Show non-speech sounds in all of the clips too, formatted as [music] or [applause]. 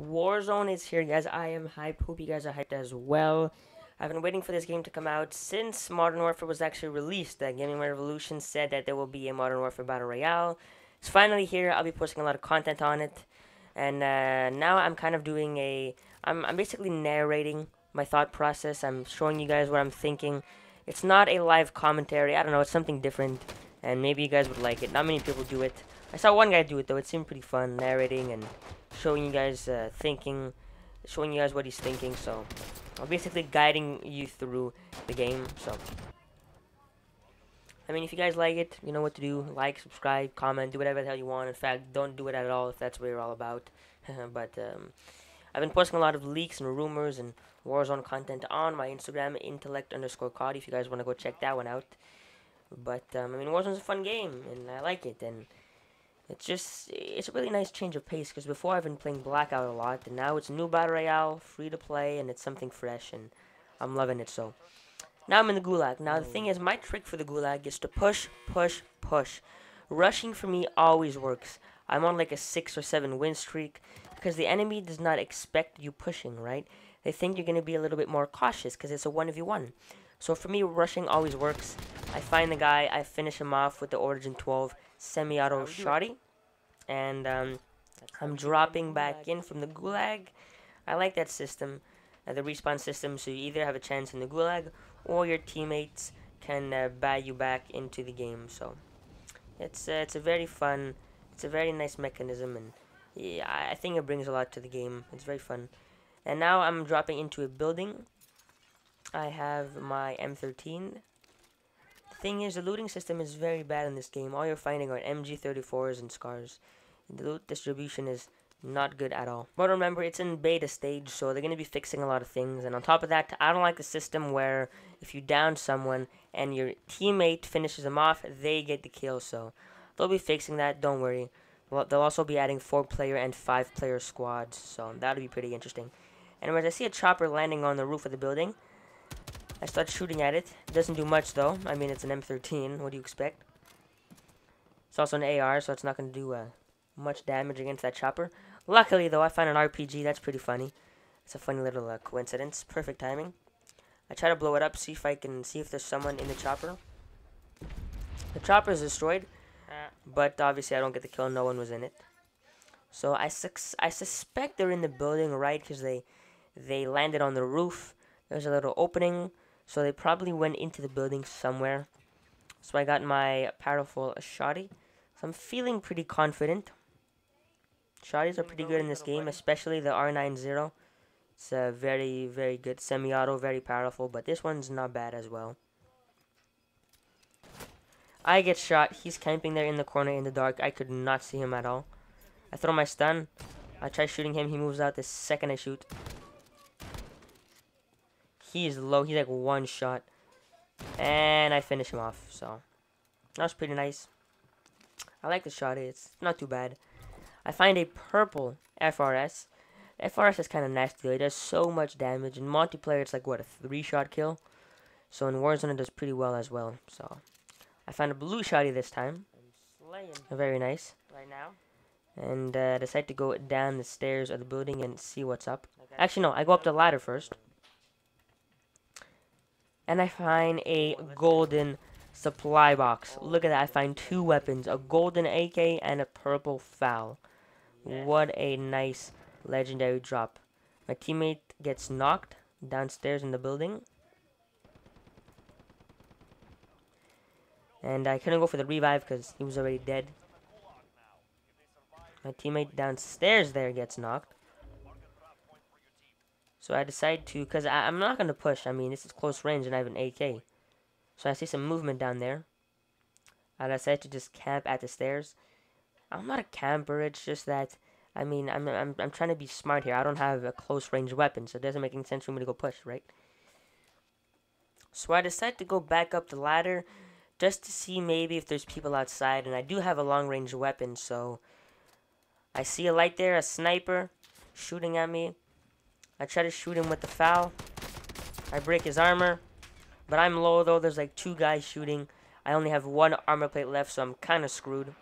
Warzone is here, guys. I am hyped. Hope you guys are hyped as well. I've been waiting for this game to come out since Modern Warfare was actually released. That Gaming Revolution said that there will be a Modern Warfare Battle Royale. It's finally here. I'll be posting a lot of content on it. And uh, now I'm kind of doing a... I'm, I'm basically narrating my thought process. I'm showing you guys what I'm thinking. It's not a live commentary. I don't know. It's something different. And maybe you guys would like it. Not many people do it. I saw one guy do it, though. It seemed pretty fun, narrating and showing you guys uh, thinking, showing you guys what he's thinking. So, I'm basically guiding you through the game. So, I mean, if you guys like it, you know what to do. Like, subscribe, comment, do whatever the hell you want. In fact, don't do it at all if that's what you're all about. [laughs] but um, I've been posting a lot of leaks and rumors and Warzone content on my Instagram, intellect underscore Cody, if you guys want to go check that one out. But, um, I mean, Warzone's a fun game, and I like it, and it's just, it's a really nice change of pace, because before I've been playing Blackout a lot, and now it's new Battle Royale, free to play, and it's something fresh, and I'm loving it, so. Now I'm in the Gulag. Now, the thing is, my trick for the Gulag is to push, push, push. Rushing for me always works. I'm on like a 6 or 7 win streak, because the enemy does not expect you pushing, right? They think you're going to be a little bit more cautious, because it's a 1v1. So for me, rushing always works. I find the guy, I finish him off with the Origin 12 semi-auto shotty. And um, I'm dropping back in from the Gulag. I like that system, uh, the respawn system, so you either have a chance in the Gulag or your teammates can uh, buy you back into the game. So it's uh, it's a very fun, it's a very nice mechanism, and yeah, I think it brings a lot to the game. It's very fun. And now I'm dropping into a building. I have my M13 The thing is, the looting system is very bad in this game. All you're finding are MG34s and scars. The loot distribution is not good at all. But remember, it's in beta stage, so they're going to be fixing a lot of things. And on top of that, I don't like the system where if you down someone and your teammate finishes them off, they get the kill. So they'll be fixing that, don't worry. Well, they'll also be adding 4-player and 5-player squads, so that'll be pretty interesting. Anyways, I see a chopper landing on the roof of the building. I start shooting at it. It doesn't do much, though. I mean, it's an M13. What do you expect? It's also an AR, so it's not going to do uh, much damage against that chopper. Luckily, though, I found an RPG. That's pretty funny. It's a funny little uh, coincidence. Perfect timing. I try to blow it up, see if I can see if there's someone in the chopper. The chopper is destroyed, but obviously I don't get the kill. No one was in it. So I, su I suspect they're in the building, right? Because they they landed on the roof. There's a little opening. So they probably went into the building somewhere. So I got my powerful shotty. So I'm feeling pretty confident. Shotties are pretty good in this game, especially the R90. It's a very, very good semi-auto, very powerful, but this one's not bad as well. I get shot. He's camping there in the corner in the dark. I could not see him at all. I throw my stun. I try shooting him. He moves out the second I shoot. He's low. He's like one shot. And I finish him off. So, that was pretty nice. I like the shot. It's not too bad. I find a purple FRS. FRS is kind of nasty. It does so much damage. In multiplayer, it's like, what, a three-shot kill? So in Warzone, it does pretty well as well. So, I found a blue shotty this time. Very nice. Right now? And uh, decide to go down the stairs of the building and see what's up. Okay. Actually, no. I go up the ladder first and I find a golden supply box. Look at that. I find two weapons, a golden AK and a purple FAL. What a nice legendary drop. My teammate gets knocked downstairs in the building. And I couldn't go for the revive because he was already dead. My teammate downstairs there gets knocked. So I decide to, because I'm not going to push. I mean, this is close range and I have an AK. So I see some movement down there. And I decide to just camp at the stairs. I'm not a camper. It's just that, I mean, I'm, I'm, I'm trying to be smart here. I don't have a close range weapon, so it doesn't make any sense for me to go push, right? So I decide to go back up the ladder just to see maybe if there's people outside. And I do have a long range weapon, so I see a light there, a sniper shooting at me. I try to shoot him with the FAL. I break his armor. But I'm low, though. There's like two guys shooting. I only have one armor plate left, so I'm kind of screwed.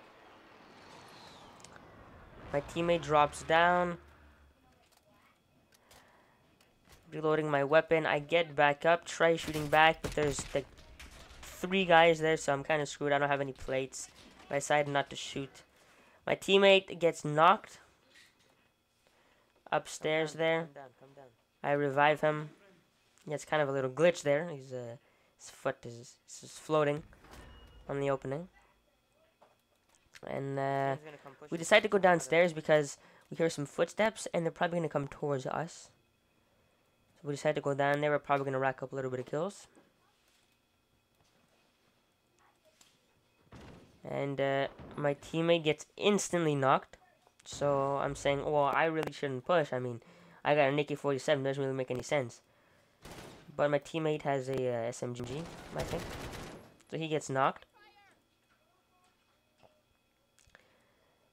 My teammate drops down. Reloading my weapon. I get back up, try shooting back, but there's like three guys there, so I'm kind of screwed. I don't have any plates. I decided not to shoot. My teammate gets knocked upstairs come down, there. Come down, come down. I revive him. Yeah, it's kind of a little glitch there. He's uh, his foot is, is floating on the opening. And uh, He's gonna come push we decide to go downstairs because we hear some footsteps and they're probably going to come towards us. So we decide to go down there. We're probably going to rack up a little bit of kills. And uh, my teammate gets instantly knocked. So I'm saying, well, I really shouldn't push. I mean, I got an AK-47. Doesn't really make any sense. But my teammate has a uh, SMG, I think. So he gets knocked.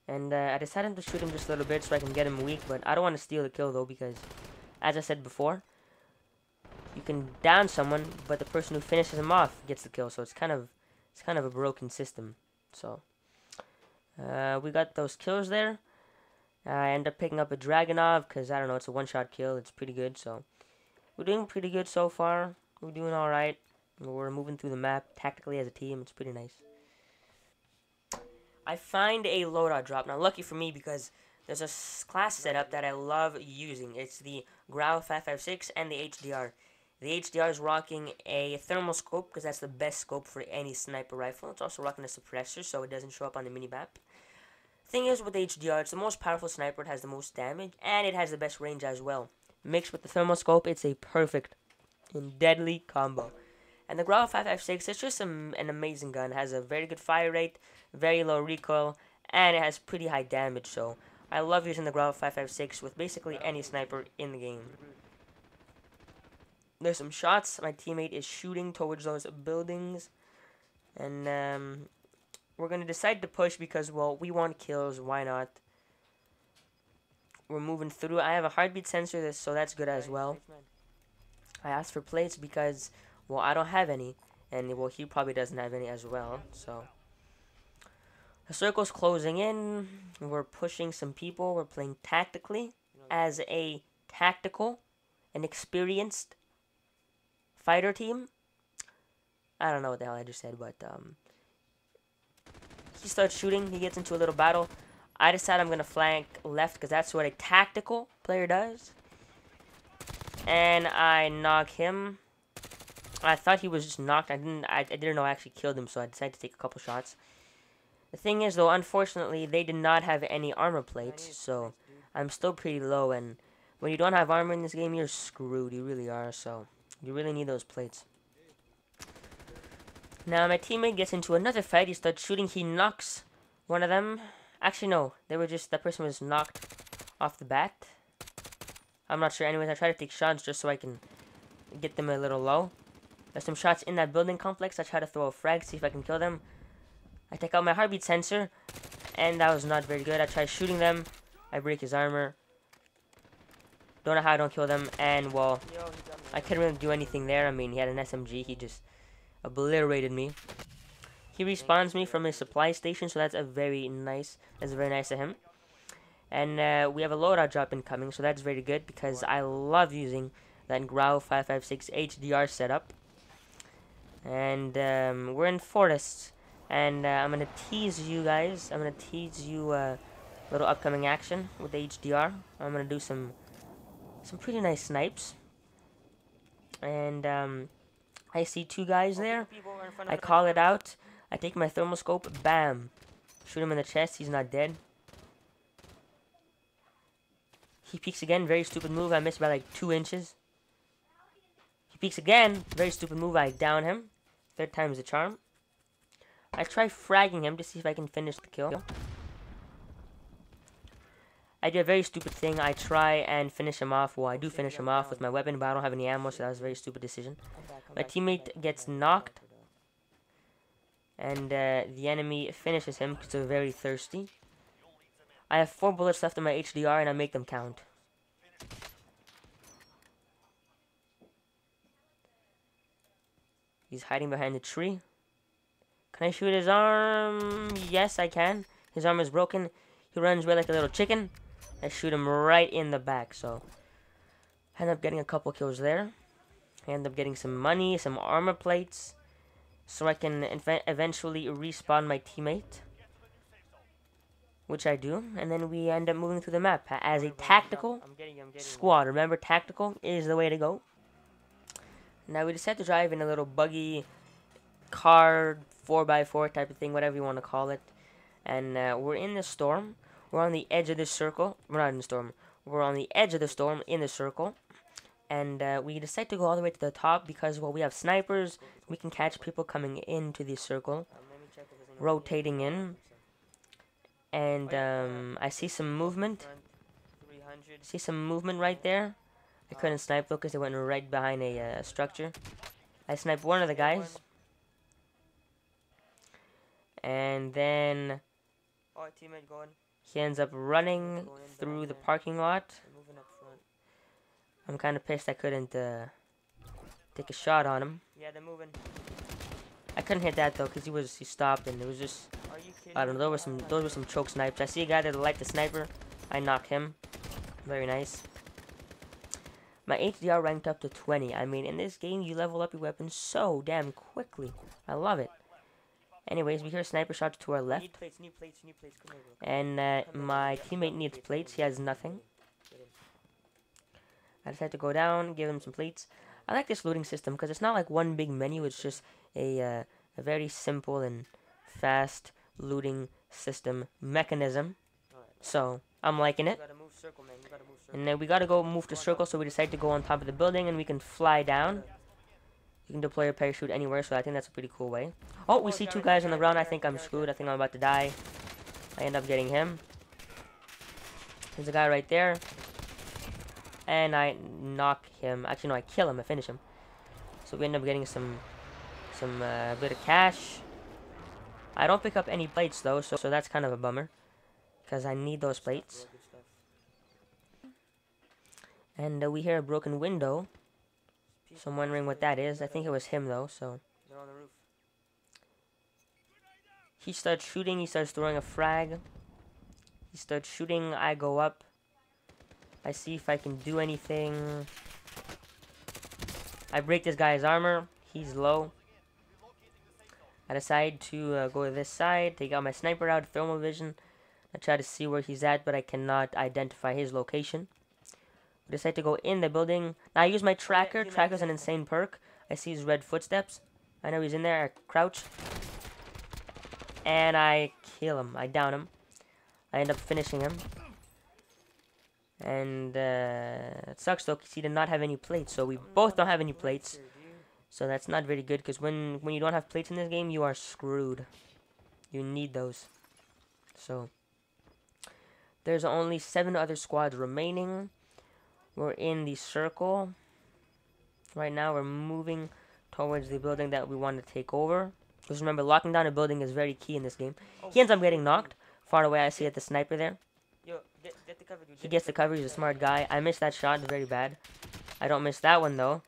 And uh, I decided to shoot him just a little bit so I can get him weak, but I don't want to steal the kill though because, as I said before, you can down someone, but the person who finishes him off gets the kill. So it's kind of, it's kind of a broken system. So, uh, we got those kills there. I end up picking up a Dragunov because I don't know, it's a one-shot kill. It's pretty good. So, we're doing pretty good so far. We're doing all right. We're moving through the map tactically as a team. It's pretty nice. I find a loadout drop. Now, lucky for me because there's a class setup that I love using. It's the Grau 556 and the HDR. The HDR is rocking a thermal scope because that's the best scope for any sniper rifle. It's also rocking a suppressor so it doesn't show up on the mini map. Thing is with the HDR, it's the most powerful sniper. It has the most damage and it has the best range as well. Mixed with the thermal scope, it's a perfect and deadly combo. And the Grau 556 is just an, an amazing gun. It has a very good fire rate, very low recoil, and it has pretty high damage. So I love using the Grau 556 with basically any sniper in the game. There's some shots. My teammate is shooting towards those buildings, and um, we're gonna decide to push because well, we want kills. Why not? We're moving through. I have a heartbeat sensor, this- so that's good as well. I asked for plates because, well, I don't have any, and well, he probably doesn't have any as well. So the circle's closing in. We're pushing some people. We're playing tactically as a tactical and experienced fighter team. I don't know what the hell I just said, but um, he starts shooting. He gets into a little battle. I decide I'm gonna flank left because that's what a tactical player does and I knock him. I thought he was just knocked. I didn't. I, I didn't know I actually killed him, so I decided to take a couple shots. The thing is, though, unfortunately, they did not have any armor plates, so I'm still pretty low. And when you don't have armor in this game, you're screwed. You really are. So you really need those plates. Now my teammate gets into another fight. He starts shooting. He knocks one of them. Actually, no. They were just that person was knocked off the bat. I'm not sure. Anyways, I try to take shots just so I can get them a little low. There's some shots in that building complex. I try to throw a frag, see if I can kill them. I take out my heartbeat sensor, and that was not very good. I try shooting them. I break his armor. Don't know how I don't kill them, and well. I couldn't really do anything there. I mean, he had an SMG. He just obliterated me. He respawns me from his supply station, so that's a very nice. That's very nice of him. And uh, we have a loadout drop incoming, so that's very good because I love using that Grau 556 HDR setup. And um, we're in forests, and uh, I'm gonna tease you guys. I'm gonna tease you uh, a little upcoming action with the HDR. I'm gonna do some some pretty nice snipes. And um, I see two guys there. I call it out. I take my thermoscope. Bam. Shoot him in the chest. He's not dead. He peeks again. Very stupid move. I missed by like two inches. He peeks again. Very stupid move. I down him. Third time's the charm. I try fragging him to see if I can finish the kill. I do a very stupid thing. I try and finish him off. Well, I do finish him off with my weapon, but I don't have any ammo, so that was a very stupid decision. My teammate gets knocked. and uh, the enemy finishes him because they're very thirsty. I have four bullets left in my HDR, and I make them count. He's hiding behind the tree. Can I shoot his arm? Yes, I can. His arm is broken. He runs away like a little chicken. I shoot him right in the back, so... I end up getting a couple kills there. I end up getting some money, some armor plates, so I can eventually respawn my teammate. Which I do, and then we end up moving through the map as a tactical squad. Remember, tactical is the way to go. Now we decided to drive in a little buggy car 4x4 type of thing, whatever you want to call it. And uh, we're in the storm. We're on the edge of the circle. We're not in the storm. We're on the edge of the storm in the circle. And uh, we decide to go all the way to the top because, well, we have snipers. We can catch people coming into the circle. Rotating in. And um, I see some movement. See some movement right there. I couldn't snipe though because they went right behind a uh, structure. I sniped one of the guys. And then oh, teammate going. he ends up running through the parking lot. I'm kind of pissed I couldn't uh, take a shot on him. Yeah, they're moving. I couldn't hit that though because he was he stopped and it was just I don't know. Those were some those were some choke snipes. I see a guy that liked the sniper. I knocked him. Very nice. My HDR ranked up to 20. I mean, in this game, you level up your weapon so damn quickly. I love it. Anyways, we hear sniper shots to our left. Need plates, need plates, need plates. And uh, my teammate needs plates. He has nothing. I decided to go down, give him some plates. I like this looting system because it's not like one big menu. It's just a, uh, a very simple and fast looting system mechanism. So, I'm liking it. And then we gotta go move to circle, so we decide to go on top of the building and we can fly down. You can deploy a parachute anywhere, so I think that's a pretty cool way. Oh, we see two guys on the ground. I think I'm screwed. I think I'm about to die. I end up getting him. There's a guy right there. And I knock him. Actually, no, I kill him. I finish him. So we end up getting some some uh, bit of cash. I don't pick up any plates, though, so, so that's kind of a bummer. Because I need those plates. And uh, we hear a broken window. So I'm wondering what that is. I think it was him though, so. They're on the roof. He starts shooting, he starts throwing a frag. He starts shooting, I go up. I see if I can do anything. I break this guy's armor. He's low. I decide to uh, go to this side, take out my sniper out, thermal vision. I try to see where he's at, but I cannot identify his location decide to go in the building. Now I use my tracker. Tracker's an insane perk. I see his red footsteps. I know he's in there. I crouch. And I kill him. I down him. I end up finishing him. And uh, it sucks though because he did not have any plates. So we both don't have any plates. So that's not very good because when, when you don't have plates in this game, you are screwed. You need those. So there's only seven other squads remaining. We're in the circle. Right now, we're moving towards the building that we want to take over. Just remember, locking down a building is very key in this game. Oh. He ends up getting knocked. Far away, I see at the sniper there. Yo, get, get the cover, dude. He gets the cover. He's a smart guy. I missed that shot. Very bad. I don't miss that one, though.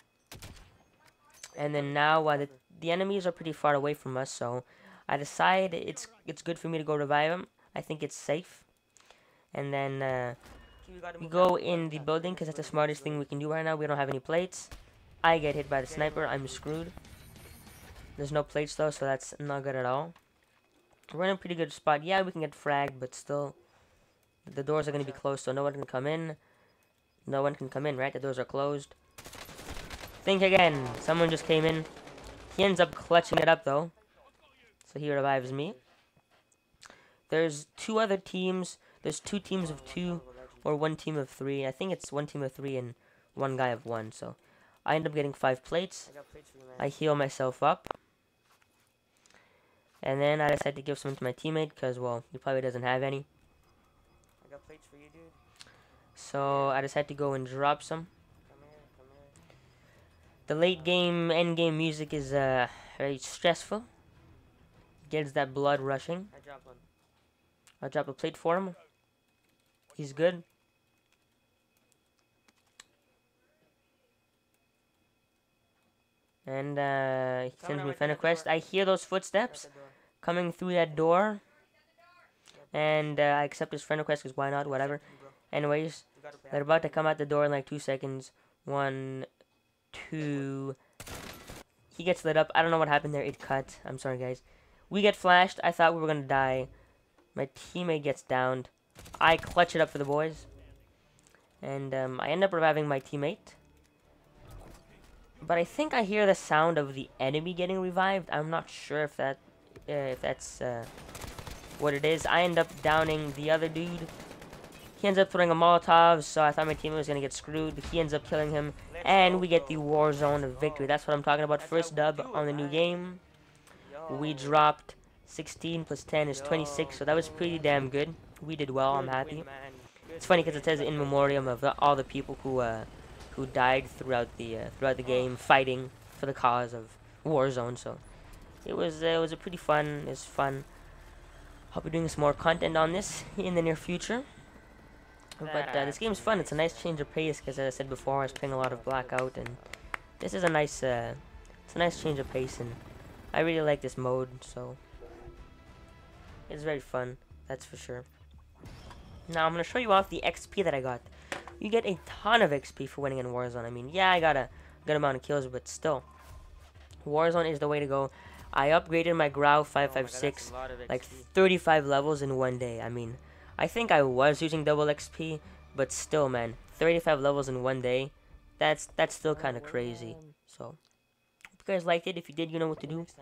And then now, uh, the, the enemies are pretty far away from us, so I decide it's it's good for me to go revive them. I think it's safe. And then uh, go in the building because that's the smartest thing we can do right now. We don't have any plates. I get hit by the sniper. I'm screwed. There's no plates though, so that's not good at all. We're in a pretty good spot. Yeah, we can get fragged, but still, the doors are going to be closed, so no one can come in. No one can come in, right? The doors are closed. Think again. Someone just came in. He ends up clutching it up, though. So he revives me. There's two other teams. There's two teams of two or one team of three. I think it's one team of three and one guy of one. So I end up getting five plates. I, plates you, I heal myself up. And then I decide to give some to my teammate because, well, he probably doesn't have any. I got plates for you, dude. So I decide to go and drop some. Come here, come here. The late game, end game music is uh, very stressful. Gets that blood rushing. I drop one. I drop a plate for him. He's good. And uh, he sends me friend request. I hear those footsteps coming through that door. And uh, I accept his friend request because why not? Whatever. Anyways, You gotta pay They're about to come out the door in like two seconds. One, two. He gets lit up. I don't know what happened there. It cut. I'm sorry, guys. We get flashed. I thought we were gonna die. My teammate gets downed. I clutch it up for the boys. And um, I end up reviving my teammate. But I think I hear the sound of the enemy getting revived. I'm not sure if that, uh, if that's uh, what it is. I end up downing the other dude. He ends up throwing a Molotov, so I thought my teammate was gonna get screwed, but he ends up killing him, and we get the. Warzone victory. That's what I'm talking about. First dub on the new game. We dropped 16 plus 10 is 26, so that was pretty damn good. We did well. I'm happy. win, man. Good It's funny because it says in memoriam of the, all the people who uh, who died throughout the uh, throughout the game fighting for the cause of Warzone. So it was uh, it was a pretty fun. It's fun. Hope we're doing some more content on this [laughs] in the near future. But uh, this game's fun. It's a nice change of pace because, as I said before, I was playing a lot of Blackout, and this is a nice uh, it's a nice change of pace, and I really like this mode. So it's very fun. That's for sure. Now I'm gonna show you off the XP that I got. You get a ton of XP for winning in Warzone. I mean, yeah, I got a good amount of kills, but still, Warzone is the way to go. I upgraded my Oh God, 556 that's a lot of like 35 levels in one day. I mean, I think I was using double XP, but still, man, 35 levels in one day. That's that's still oh, kind of crazy. So, hope you guys liked it. If you did, you know what to do.